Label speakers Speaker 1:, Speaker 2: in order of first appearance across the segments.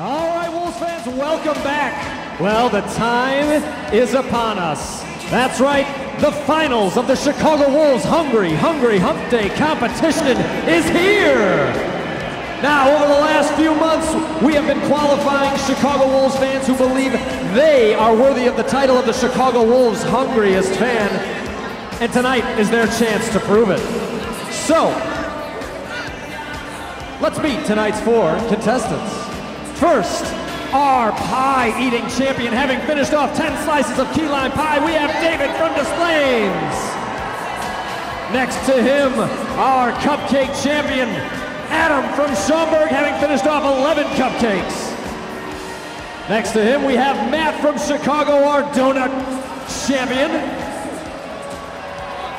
Speaker 1: All right, Wolves fans, welcome back. Well, the time is upon us. That's right, the finals of the Chicago Wolves Hungry, Hungry Hump Day competition is here. Now, over the last few months, we have been qualifying Chicago Wolves fans who believe they are worthy of the title of the Chicago Wolves Hungriest fan. And tonight is their chance to prove it. So, let's meet tonight's four contestants. First, our pie-eating champion, having finished off 10 slices of key lime pie, we have David from Des Plaines. Next to him, our cupcake champion, Adam from Schaumburg, having finished off 11 cupcakes. Next to him, we have Matt from Chicago, our donut champion.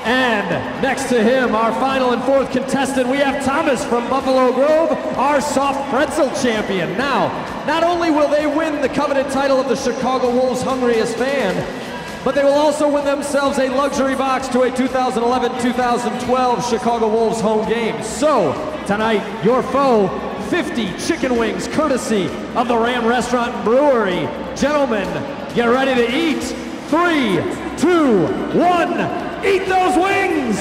Speaker 1: And next to him, our final and fourth contestant, we have Thomas from Buffalo Grove, our soft pretzel champion. Now, not only will they win the coveted title of the Chicago Wolves Hungriest Fan, but they will also win themselves a luxury box to a 2011-2012 Chicago Wolves home game. So, tonight, your foe, 50 chicken wings courtesy of the Ram Restaurant and Brewery. Gentlemen, get ready to eat. Three, two, one. Eat those wings!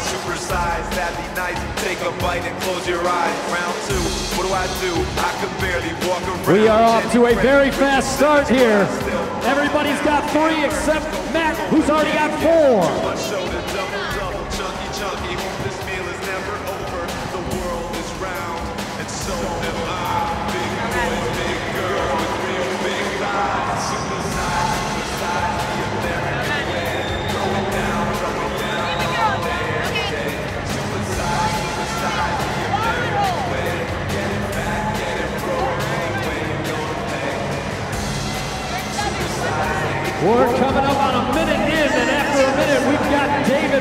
Speaker 2: Supersize, that'd be nice. Take a bite and close your eyes. Round two, what do I do? I can barely walk around.
Speaker 1: We are off to a very fast start here. Everybody's got three except Matt, who's already got four.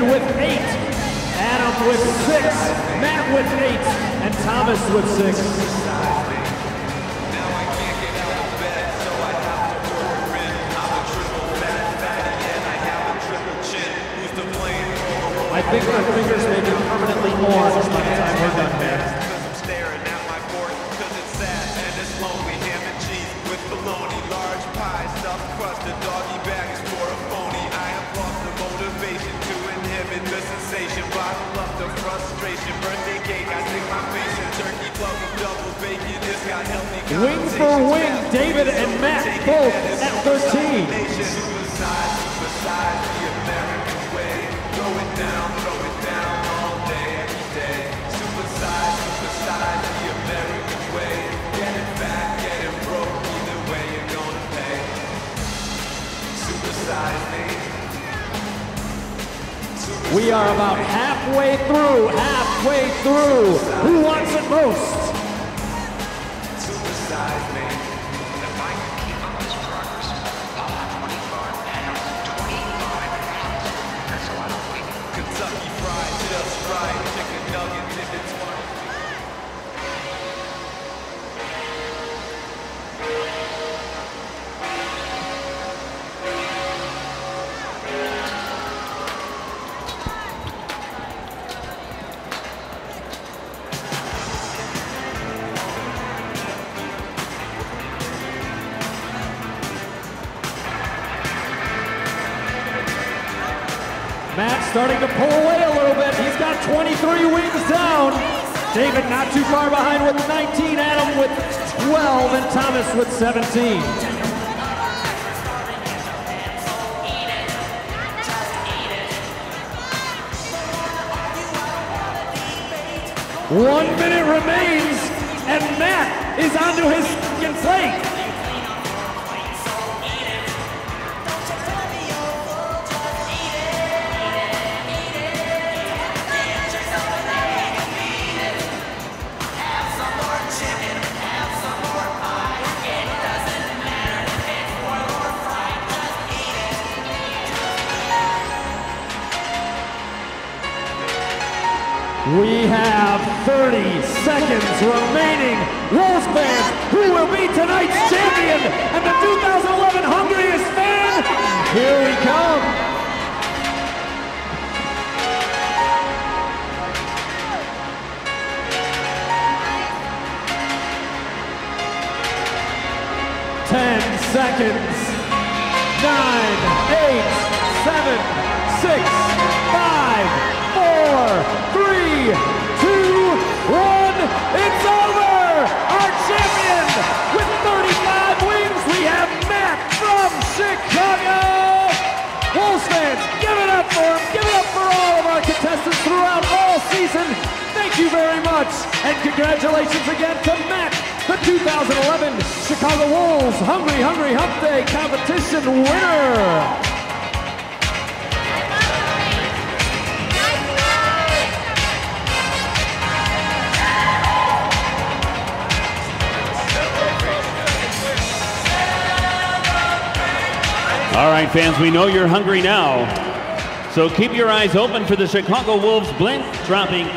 Speaker 2: With
Speaker 1: eight, Adam with six, Matt with eight, and Thomas with six.
Speaker 2: I
Speaker 1: think our fingers may be permanently orange by the time we're done here. Wing for wing, David and Matt both at 13.
Speaker 2: Supersize, supersize the American way. Throw it down, throw it down all day, every day. Supersize, supersize the American way. Get it back, get it broke, either way you're gonna pay. Supersize me.
Speaker 1: We are about halfway through, halfway through. Who wants it most? Matt starting to pull away a little bit. He's got 23 wings down. David not too far behind with 19, Adam with 12, and Thomas with 17. One minute remains, and Matt is onto his plate. We have 30 seconds remaining. Wolves fans, who will be tonight's champion and the 2011 Hungriest fan? Here we come. Ten seconds. Nine, eight, seven, six, two, one. It's over! Our champion with 35 wins, we have Matt from Chicago! Wolves fans, give it up for him. Give it up for all of our contestants throughout all season. Thank you very much. And congratulations again to Matt, the 2011 Chicago Wolves Hungry Hungry Hump Day competition winner.
Speaker 3: All right, fans, we know you're hungry now. So keep your eyes open for the Chicago Wolves blink dropping.